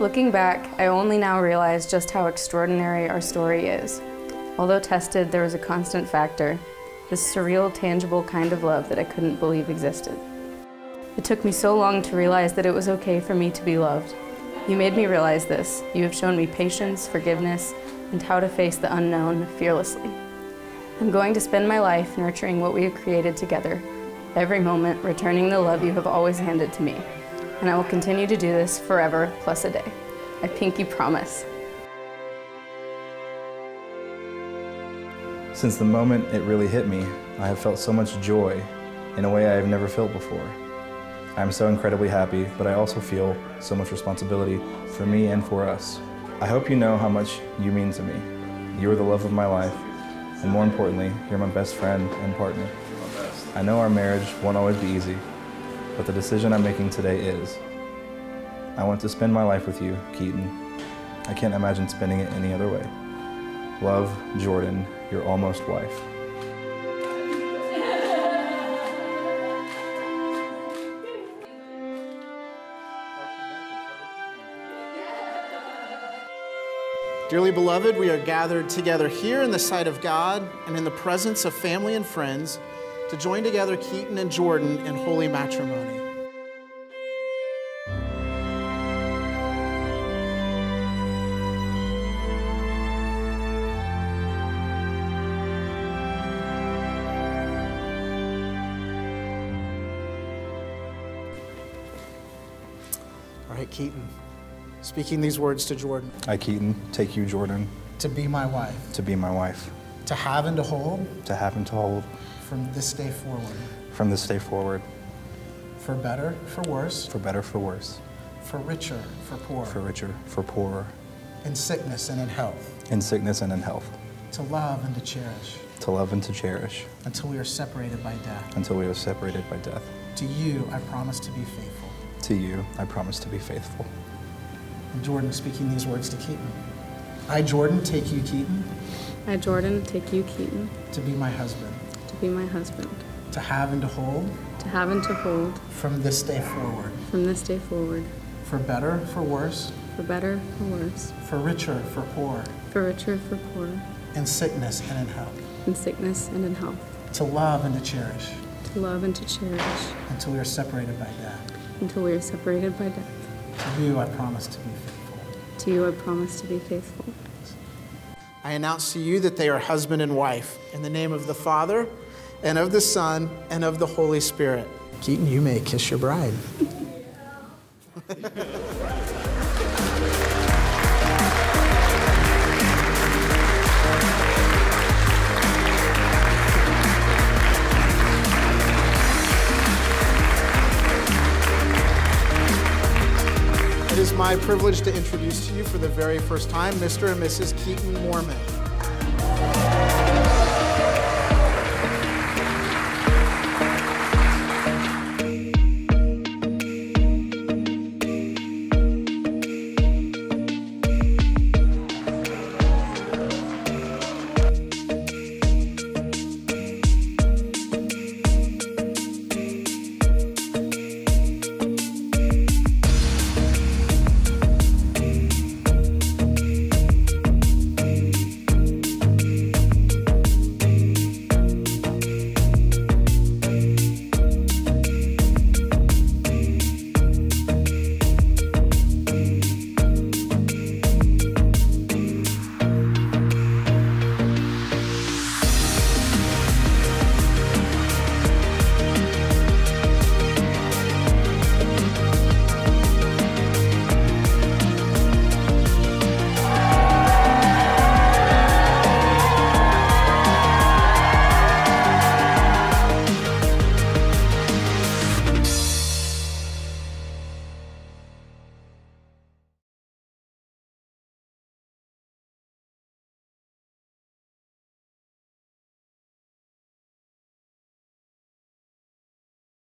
Looking back, I only now realize just how extraordinary our story is. Although tested, there was a constant factor this surreal, tangible kind of love that I couldn't believe existed. It took me so long to realize that it was okay for me to be loved. You made me realize this. You have shown me patience, forgiveness, and how to face the unknown fearlessly. I'm going to spend my life nurturing what we have created together, every moment returning the love you have always handed to me. And I will continue to do this forever plus a day. I pinky promise. Since the moment it really hit me, I have felt so much joy in a way I have never felt before. I am so incredibly happy, but I also feel so much responsibility for me and for us. I hope you know how much you mean to me. You are the love of my life, and more importantly, you're my best friend and partner. I know our marriage won't always be easy, but the decision I'm making today is. I want to spend my life with you, Keaton. I can't imagine spending it any other way. Love, Jordan, your almost wife. Dearly beloved, we are gathered together here in the sight of God and in the presence of family and friends to join together Keaton and Jordan in holy matrimony. All right, Keaton, speaking these words to Jordan. I, Keaton, take you, Jordan, to be my wife, to be my wife, to have and to hold? To have and to hold from this day forward, from this day forward, for better, for worse, for better, for worse, for richer, for poorer. for richer, for poorer, in sickness and in health, in sickness and in health, to love and to cherish, to love and to cherish, until we are separated by death. until we are separated by death. To you, I promise to be faithful. To you, I promise to be faithful. And Jordan speaking these words to Keaton. I, Jordan, take you, Keaton, I, Jordan, take you, Keaton, to be my husband, to be my husband, to have and to hold? To have and to hold. From this day forward, from this day forward, for better, for worse, for better, for worse, for richer, for poor, for richer, for poorer, in sickness and in health, in sickness and in health, to love and to cherish, to love and to cherish, until we are separated by death. until we are separated by death. To you, I promise to be faithful. To you I promise to be faithful. I announce to you that they are husband and wife, in the name of the Father, and of the Son, and of the Holy Spirit. Keaton, you may kiss your bride. It is my privilege to introduce to you for the very first time Mr. and Mrs. Keaton Mormon.